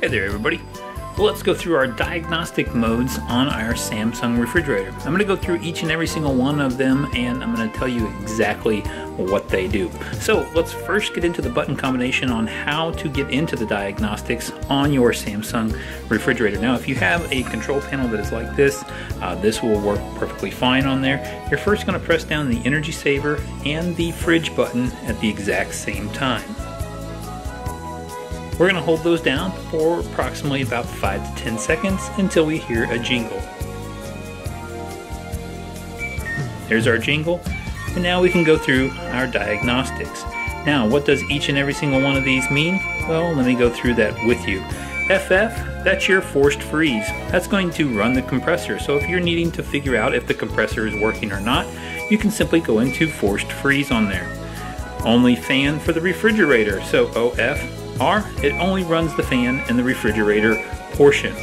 Hey there everybody. Well, let's go through our diagnostic modes on our Samsung refrigerator. I'm going to go through each and every single one of them and I'm going to tell you exactly what they do. So let's first get into the button combination on how to get into the diagnostics on your Samsung refrigerator. Now if you have a control panel that is like this, uh, this will work perfectly fine on there. You're first going to press down the energy saver and the fridge button at the exact same time. We're going to hold those down for approximately about 5 to 10 seconds until we hear a jingle. There's our jingle, and now we can go through our diagnostics. Now, what does each and every single one of these mean? Well, let me go through that with you. FF, that's your forced freeze. That's going to run the compressor. So if you're needing to figure out if the compressor is working or not, you can simply go into forced freeze on there. Only fan for the refrigerator. So OF, R, it only runs the fan in the refrigerator portion.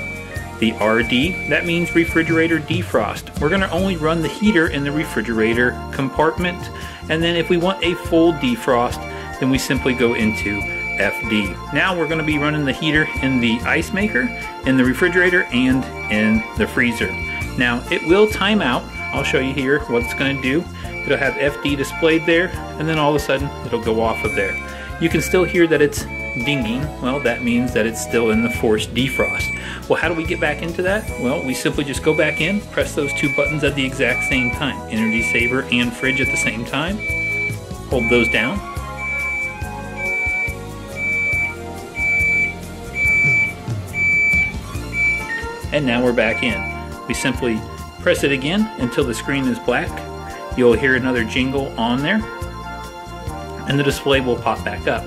The RD, that means refrigerator defrost. We're going to only run the heater in the refrigerator compartment. And then if we want a full defrost, then we simply go into FD. Now we're going to be running the heater in the ice maker, in the refrigerator, and in the freezer. Now it will time out. I'll show you here what it's going to do. It'll have FD displayed there, and then all of a sudden it'll go off of there. You can still hear that it's dinging, well, that means that it's still in the forced defrost. Well, how do we get back into that? Well, we simply just go back in, press those two buttons at the exact same time, energy saver and fridge at the same time. Hold those down. And now we're back in. We simply press it again until the screen is black. You'll hear another jingle on there and the display will pop back up.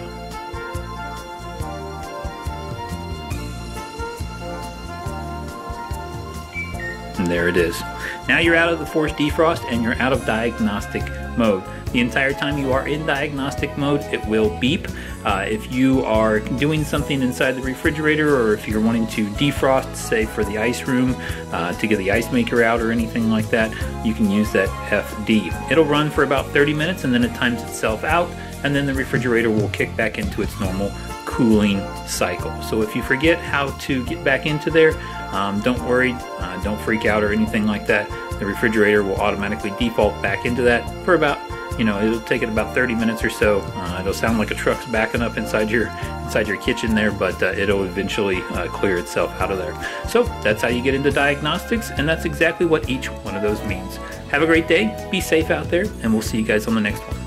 And there it is. Now you're out of the forced defrost and you're out of diagnostic mode. The entire time you are in diagnostic mode, it will beep. Uh, if you are doing something inside the refrigerator or if you're wanting to defrost, say for the ice room, uh, to get the ice maker out or anything like that, you can use that FD. It'll run for about 30 minutes and then it times itself out and then the refrigerator will kick back into its normal cooling cycle. So if you forget how to get back into there, um, don't worry, uh, don't freak out or anything like that. The refrigerator will automatically default back into that for about, you know, it'll take it about 30 minutes or so. Uh, it'll sound like a truck's backing up inside your inside your kitchen there, but uh, it'll eventually uh, clear itself out of there. So that's how you get into diagnostics, and that's exactly what each one of those means. Have a great day, be safe out there, and we'll see you guys on the next one.